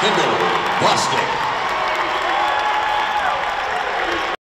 Kendall Boston.